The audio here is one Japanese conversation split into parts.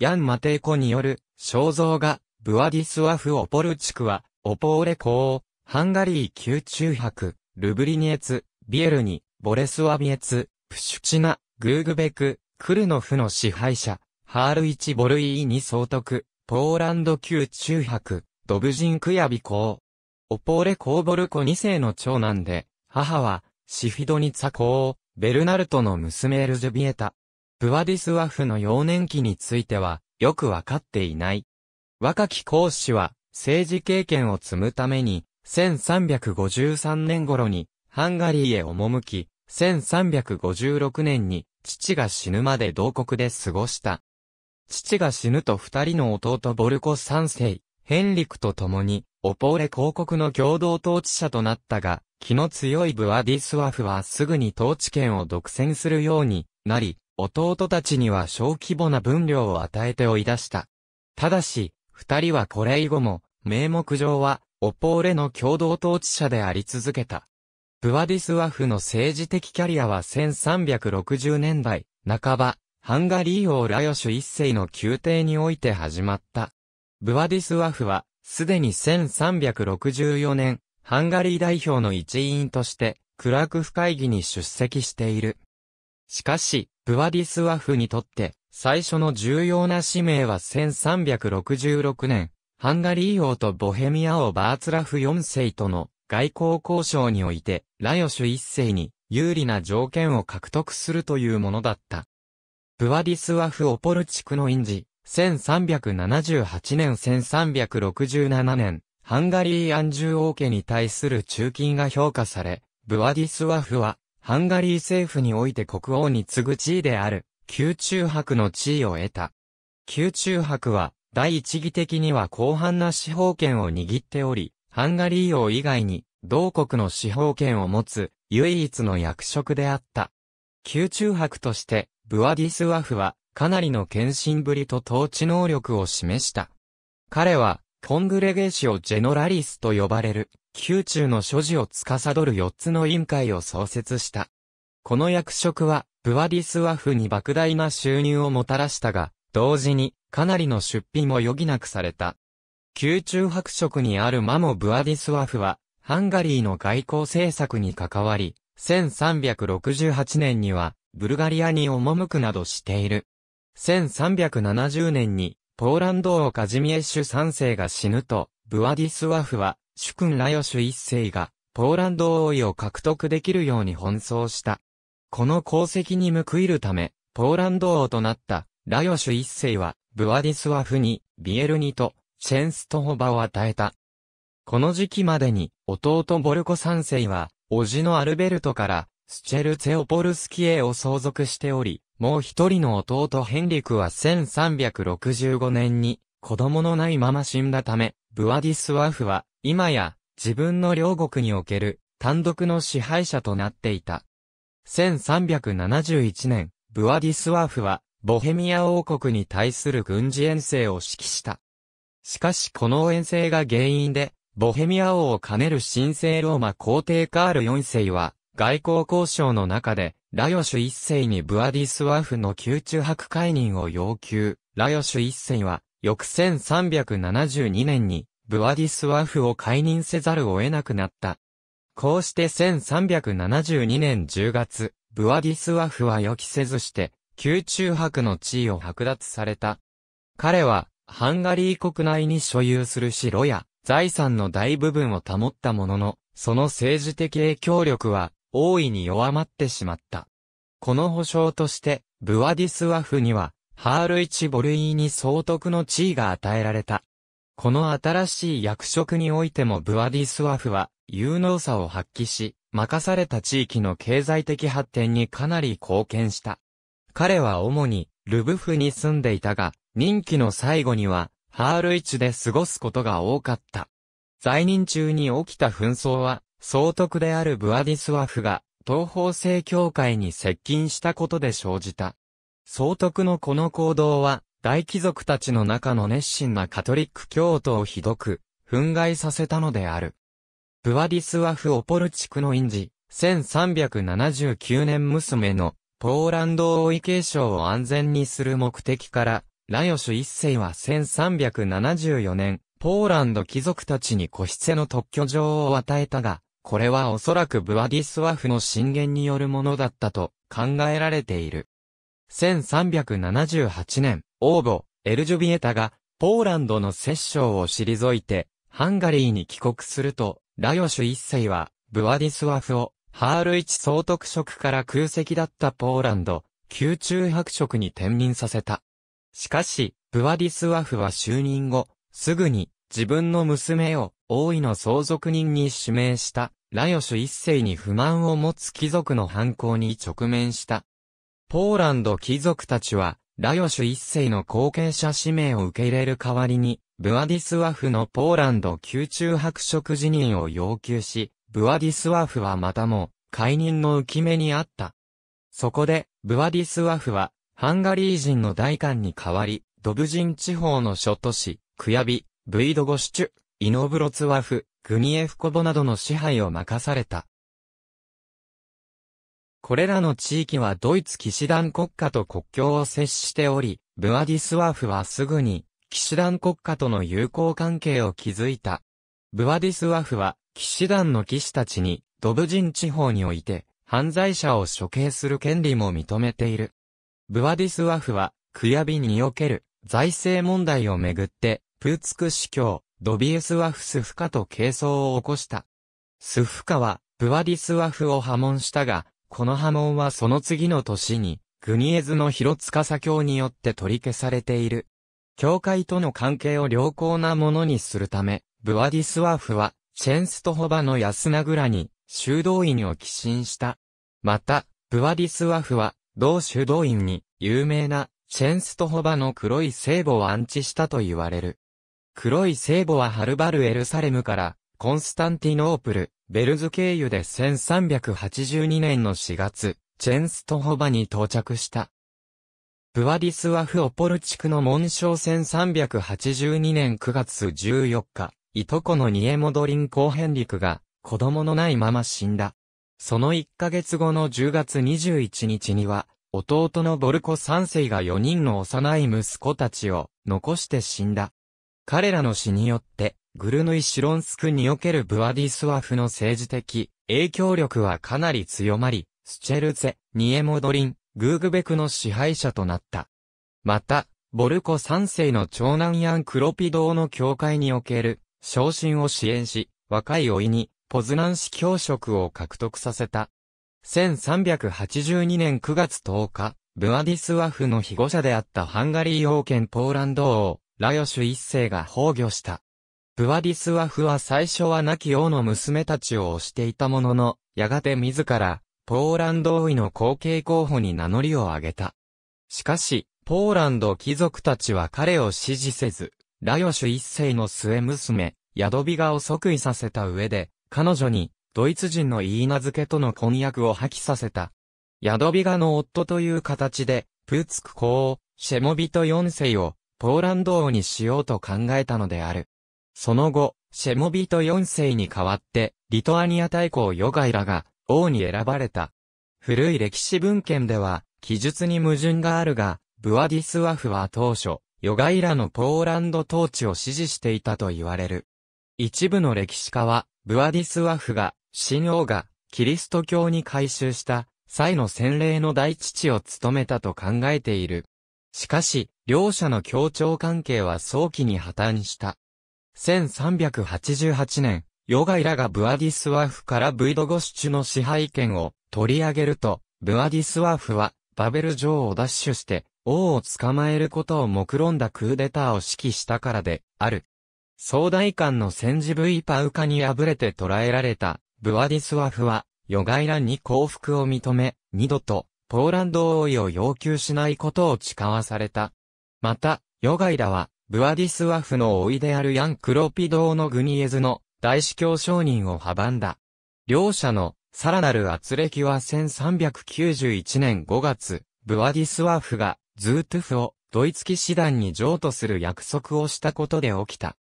ヤン・マテイコによる肖像画、ブワディスワフ・オポルチクは、オポーレ公、ハンガリー宮中博、ルブリニエツ、ビエルニ、ボレスワビエツ、プシュチナ、グーグベク、クルノフの支配者、ハールイチ・ボルイーニ総督、ポーランド宮中博、ドブジンクヤビ公。オポーレ公ボルコ2世の長男で、母は、シフィドニツァ公、ベルナルトの娘エルジュビエタ。ブワディスワフの幼年期については、よくわかっていない。若き公子は、政治経験を積むために、1353年頃に、ハンガリーへ赴き、1356年に、父が死ぬまで同国で過ごした。父が死ぬと二人の弟ボルコ三世、ヘンリクと共に、オポーレ公国の共同統治者となったが、気の強いブワディスワフはすぐに統治権を独占するようになり、弟たちには小規模な分量を与えて追い出した。ただし、二人はこれ以後も、名目上は、オポーレの共同統治者であり続けた。ブワディスワフの政治的キャリアは1360年代半ば、ハンガリー王ラヨシュ一世の宮廷において始まった。ブワディスワフは、すでに1364年、ハンガリー代表の一員として、クラクフ会議に出席している。しかし、ブワディスワフにとって、最初の重要な使命は1366年、ハンガリー王とボヘミア王バーツラフ4世との外交交渉において、ラヨシュ一世に有利な条件を獲得するというものだった。ブワディスワフ・オポルチクの印字、1378年1367年、ハンガリー安住王家に対する中金が評価され、ブワディスワフは、ハンガリー政府において国王に次ぐ地位である、宮中博の地位を得た。宮中博は、第一義的には広範な司法権を握っており、ハンガリー王以外に、同国の司法権を持つ、唯一の役職であった。宮中博として、ブワディスワフは、かなりの献身ぶりと統治能力を示した。彼は、コングレゲーシオ・ジェノラリスと呼ばれる、宮中の所持を司る4つの委員会を創設した。この役職は、ブワディスワフに莫大な収入をもたらしたが、同時に、かなりの出費も余儀なくされた。宮中伯職にあるマモ・ブワディスワフは、ハンガリーの外交政策に関わり、1368年には、ブルガリアに赴くなどしている。1370年に、ポーランド王カジミエッシュ3世が死ぬと、ブワディスワフは、主君ラヨシュ1世が、ポーランド王位を獲得できるように奔走した。この功績に報いるため、ポーランド王となったラヨシュ一世は、ブワディスワフに、ビエルニと、チェンストホバを与えた。この時期までに、弟ボルコ三世は、叔父のアルベルトから、スチェルツェオポルスキエを相続しており、もう一人の弟ヘンリクは1365年に、子供のないまま死んだため、ブワディスワフは、今や、自分の両国における、単独の支配者となっていた。1371年、ブワディスワーフは、ボヘミア王国に対する軍事遠征を指揮した。しかしこの遠征が原因で、ボヘミア王を兼ねる神聖ローマ皇帝カール4世は、外交交渉の中で、ラヨシュ1世にブワディスワフの宮中泊解任を要求。ラヨシュ1世は、翌1372年に、ブワディスワフを解任せざるを得なくなった。こうして1372年10月、ブワディスワフは予期せずして、宮中泊の地位を剥奪された。彼は、ハンガリー国内に所有する城や財産の大部分を保ったものの、その政治的影響力は大いに弱まってしまった。この保証として、ブワディスワフには、ハールイチ・ボルイーに総督の地位が与えられた。この新しい役職においてもブワディスワフは、有能さを発揮し、任された地域の経済的発展にかなり貢献した。彼は主に、ルブフに住んでいたが、任期の最後には、ハールイチで過ごすことが多かった。在任中に起きた紛争は、総督であるブアディスワフが、東方正教会に接近したことで生じた。総督のこの行動は、大貴族たちの中の熱心なカトリック教徒をひどく、憤慨させたのである。ブワディスワフ・オポルチクの印字、1379年娘のポーランド王位継承を安全にする目的から、ラヨシュ一世は1374年、ポーランド貴族たちに個室の特許状を与えたが、これはおそらくブワディスワフの進言によるものだったと考えられている。1378年、王母、エルジュビエタが、ポーランドの摂政を退いて、ハンガリーに帰国すると、ラヨシュ一世は、ブワディスワフを、ハール一総督職から空席だったポーランド、宮中伯職に転任させた。しかし、ブワディスワフは就任後、すぐに自分の娘を王位の相続人に指名したラヨシュ一世に不満を持つ貴族の犯行に直面した。ポーランド貴族たちは、ラヨシュ一世の後継者指名を受け入れる代わりに、ブワディスワフのポーランド宮中伯職辞任を要求し、ブワディスワフはまたも、解任の浮き目にあった。そこで、ブワディスワフは、ハンガリー人の大官に代わり、ドブジン地方の諸都市、クヤビ、ブイドゴシュチュ、イノブロツワフ、グニエフコボなどの支配を任された。これらの地域はドイツ騎士団国家と国境を接しており、ブワディスワフはすぐに騎士団国家との友好関係を築いた。ブワディスワフは騎士団の騎士たちにドブジン地方において犯罪者を処刑する権利も認めている。ブワディスワフはクヤビにおける財政問題をめぐってプーツク司教ドビエスワフスフカと係争を起こした。スフカはブワディスワフを破門したが、この波紋はその次の年に、グニエズの広司教によって取り消されている。教会との関係を良好なものにするため、ブワディスワフは、チェンストホバの安名倉に、修道院を寄進した。また、ブワディスワフは、同修道院に、有名な、チェンストホバの黒い聖母を安置したと言われる。黒い聖母ははるばるエルサレムから、コンスタンティノープル、ベルズ経由で1382年の4月、チェンストホバに到着した。ブワディスワフオポル地区の紋章1382年9月14日、いとこのニエモドリンコーヘンリクが子供のないまま死んだ。その1ヶ月後の10月21日には、弟のボルコ3世が4人の幼い息子たちを残して死んだ。彼らの死によって、グルヌイシロンスクにおけるブワディスワフの政治的影響力はかなり強まり、スチェルツェ、ニエモドリン、グーグベクの支配者となった。また、ボルコ三世の長男ヤン・クロピドーの教会における昇進を支援し、若い老いにポズナン市教職を獲得させた。1382年9月10日、ブワディスワフの庇護者であったハンガリー王権ポーランド王、ラヨシュ一世が崩御した。ブワディスワフは最初は亡き王の娘たちを推していたものの、やがて自ら、ポーランド王位の後継候補に名乗りを上げた。しかし、ポーランド貴族たちは彼を支持せず、ラヨシュ一世の末娘、ヤドビガを即位させた上で、彼女に、ドイツ人の言い名付けとの婚約を破棄させた。ヤドビガの夫という形で、プーツク公、シェモビト4世を、ポーランド王にしようと考えたのである。その後、シェモビト4世に代わって、リトアニア大公ヨガイラが王に選ばれた。古い歴史文献では、記述に矛盾があるが、ブワディスワフは当初、ヨガイラのポーランド統治を支持していたと言われる。一部の歴史家は、ブワディスワフが、新王が、キリスト教に改宗した、際の洗礼の大父を務めたと考えている。しかし、両者の協調関係は早期に破綻した。1388年、ヨガイラがブアディスワフからブイドゴシチュの支配権を取り上げると、ブアディスワフはバベル城を奪取して王を捕まえることを目論んだクーデターを指揮したからである。総大官の戦時ブイパウカに敗れて捕らえられたブアディスワフはヨガイラに降伏を認め、二度とポーランド王位を要求しないことを誓わされた。また、ヨガイラはブアディスワフの甥であるヤン・クロピドーのグニエズの大司教承認を阻んだ。両者のさらなる圧力は1391年5月、ブアディスワフがズートゥフをドイツ騎士団に譲渡する約束をしたことで起きた。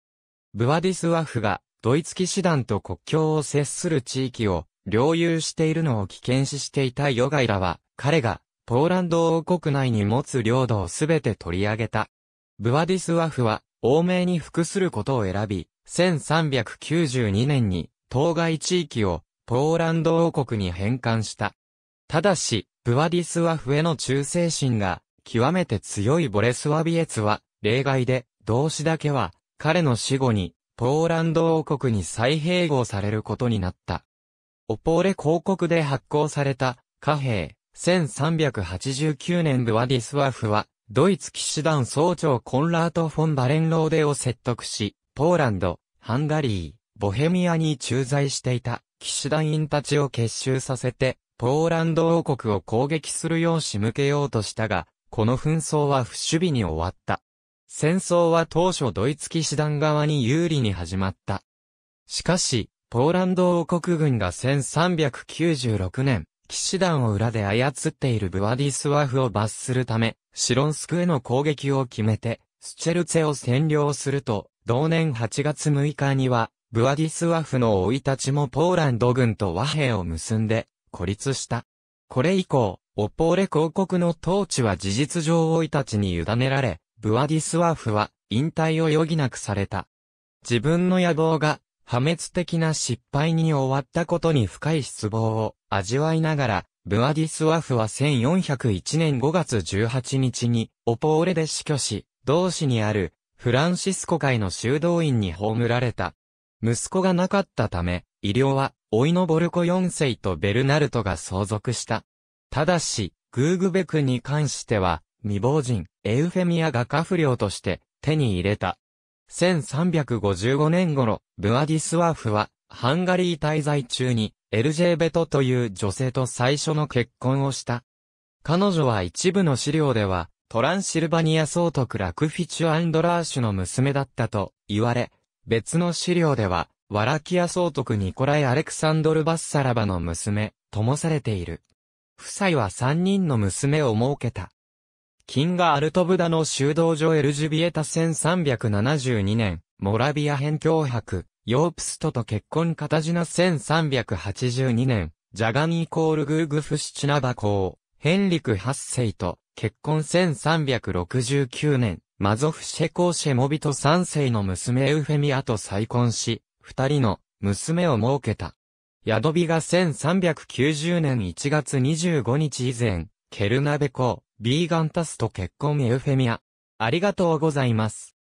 ブアディスワフがドイツ騎士団と国境を接する地域を領有しているのを危険視していたヨガイラは、彼がポーランド王国内に持つ領土をすべて取り上げた。ブワディスワフは、欧米に服することを選び、1392年に、当該地域を、ポーランド王国に返還した。ただし、ブワディスワフへの忠誠心が、極めて強いボレスワビエツは、例外で、同志だけは、彼の死後に、ポーランド王国に再併合されることになった。オポーレ広告で発行された、貨幣、1389年ブワディスワフは、ドイツ騎士団総長コンラート・フォン・バレンローデを説得し、ポーランド、ハンガリー、ボヘミアに駐在していた騎士団員たちを結集させて、ポーランド王国を攻撃するよう仕向けようとしたが、この紛争は不守備に終わった。戦争は当初ドイツ騎士団側に有利に始まった。しかし、ポーランド王国軍が1396年、騎士団を裏で操っているブワディスワフを罰するため、シロンスクへの攻撃を決めて、スチェルツェを占領すると、同年8月6日には、ブワディスワフの老いたちもポーランド軍と和平を結んで、孤立した。これ以降、オポーレ公国の統治は事実上老いたちに委ねられ、ブワディスワフは引退を余儀なくされた。自分の野望が破滅的な失敗に終わったことに深い失望を味わいながら、ブアディスワフは1401年5月18日に、オポーレで死去し、同市にある、フランシスコ会の修道院に葬られた。息子がなかったため、医療は、老いのボルコ4世とベルナルトが相続した。ただし、グーグベクに関しては、未亡人、エウフェミアが家不良として手に入れた。1355年頃、ブアディスワーフは、ハンガリー滞在中に、エルジェーベトという女性と最初の結婚をした。彼女は一部の資料では、トランシルバニア総督ラクフィチュ・アンドラーシュの娘だったと言われ、別の資料では、ワラキア総督ニコライ・アレクサンドル・バッサラバの娘、ともされている。夫妻は三人の娘を設けた。キンガ・アルトブダの修道女エルジュビエタ1372年、モラビア辺境博、ヨープストと結婚カタジナ1382年、ジャガニーコールグーグフシチナバ公、ヘンリク8世と結婚1369年、マゾフシェコーシェモビト3世の娘エウフェミアと再婚し、二人の娘を設けた。ヤドビが1390年1月25日以前、ケルナベコ、ビーガンタスと結婚エウフェミア。ありがとうございます。